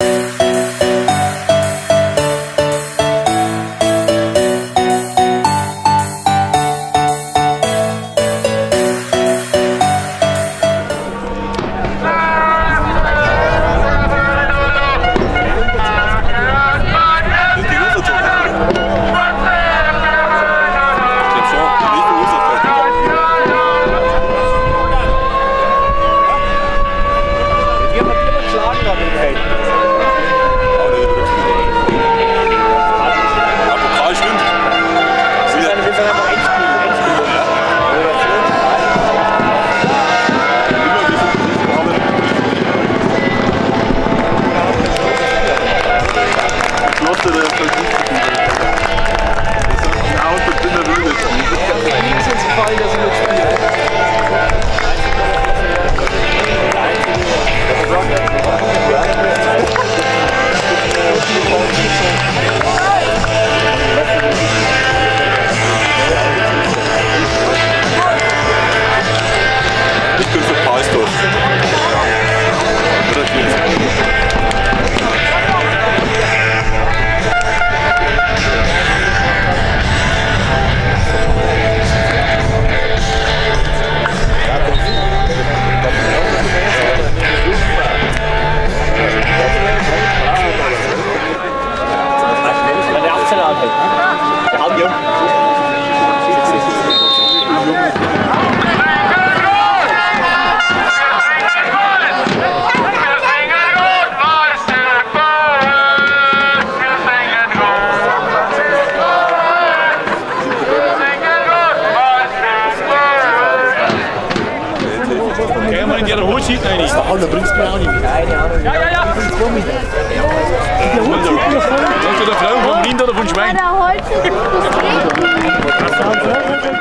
you. De da bringst du mir ja ja ja Ja, ja, ja. Kom ja, ja. ja, ja, ja. ja, ja. de vrouw van Linda de Vondschwein. Nou, ja, dat hoort. Dat is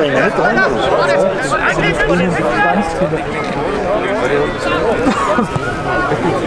não lang.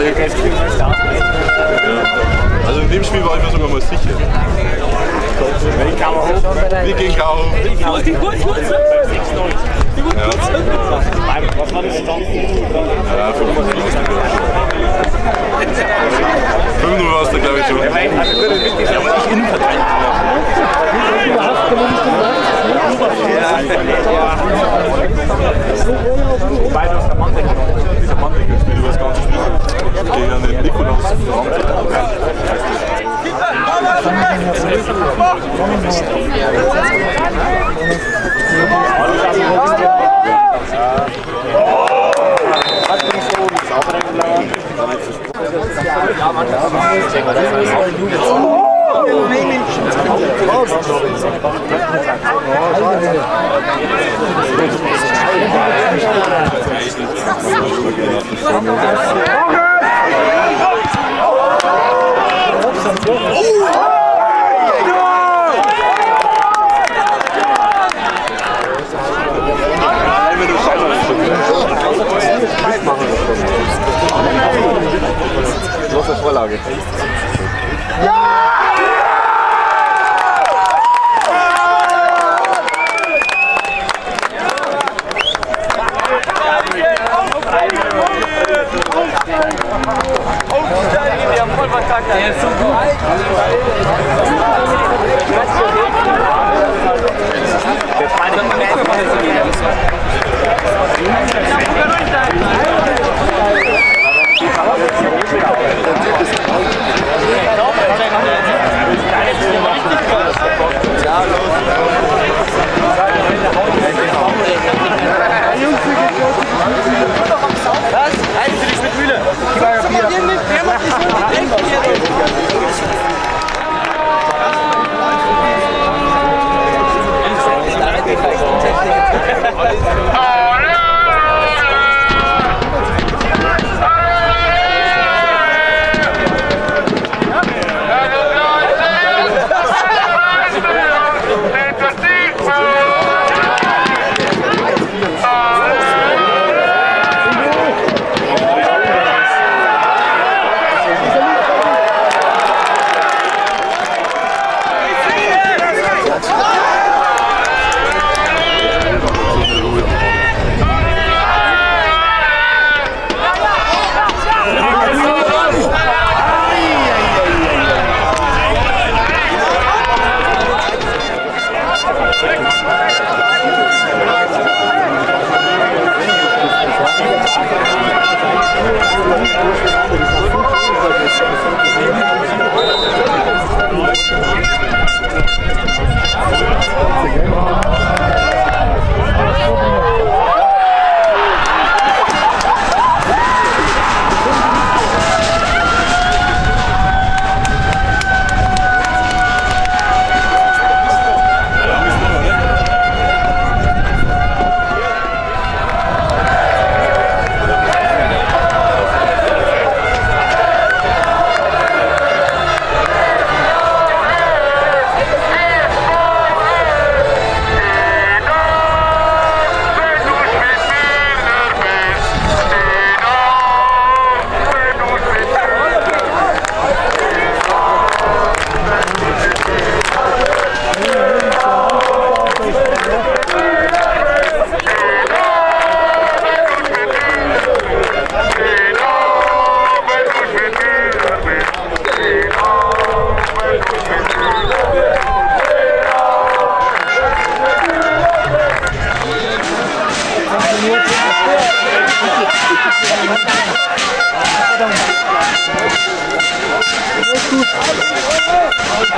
Erfolg. Ja. Also in dem Spiel war ich mir sogar mal sicher. Wir gehen K.O. Die Wurzel! Die Wurzel! Was war das Stand? Ja, 5 Minuten. Merci.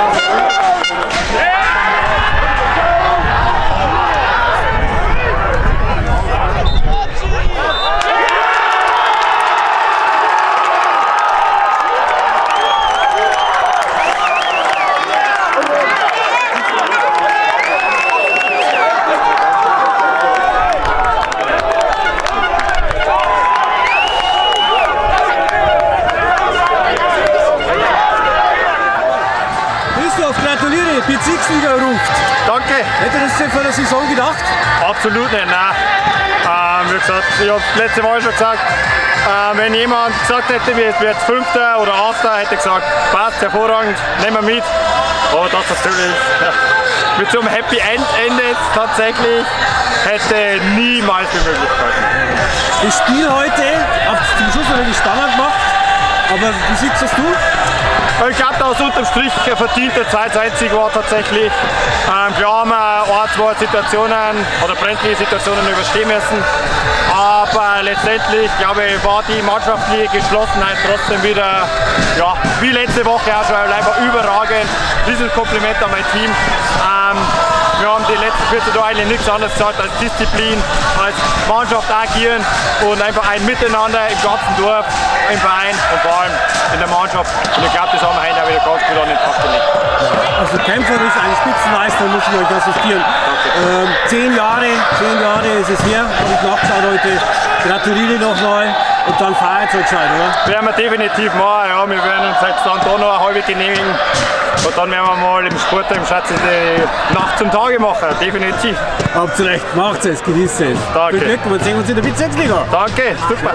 Oh. Danke. Hätte das dir vor der Saison gedacht? Absolut nicht, nein. Ähm, wie gesagt, ich habe letzte Mal schon gesagt, äh, wenn jemand gesagt hätte, wir wird Fünfter oder Achter, hätte ich gesagt, passt, hervorragend, nehmen wir mit. Aber das natürlich ja, mit so einem Happy End endet tatsächlich, hätte niemals die Möglichkeiten. Das Spiel heute hat zum Schluss noch wirklich spannend gemacht. Aber wie siehst das du? Ich glaube, dass unterm Strich ein verdienter 2 1 war tatsächlich. Ähm, klar haben wir eine Art zwei Situationen oder brenzlige Situationen überstehen müssen. Aber letztendlich, glaube ich, war die mannschaftliche Geschlossenheit trotzdem wieder, ja, wie letzte Woche auch schon, einfach überragend. Dieses Kompliment an mein Team. Ähm, wir haben die letzten 14 Jahre eigentlich nichts anderes gesagt als Disziplin, als Mannschaft agieren und einfach ein Miteinander im ganzen Dorf, im Verein und vor allem in der Mannschaft. Und ich glaube, das haben wir heute auch wieder ganz gut an den Tag gelegt. Also kämpferisch ein Spitzenmeister, muss ich euch assistieren. Ähm, zehn Jahre, zehn Jahre ist es her, habe ich nachgeschaut heute. Gratuliere nochmal und dann feiert es gescheit, oder? Werden wir definitiv machen, ja. Wir werden uns jetzt dann da noch eine halbe genehmigen. Und dann werden wir mal im Sport im Schatz die Nacht zum Tage machen, definitiv. Habt ihr recht, macht es, genießt es. Danke. Viel Glück und wir sehen uns in der Bezirksliga. Danke, super.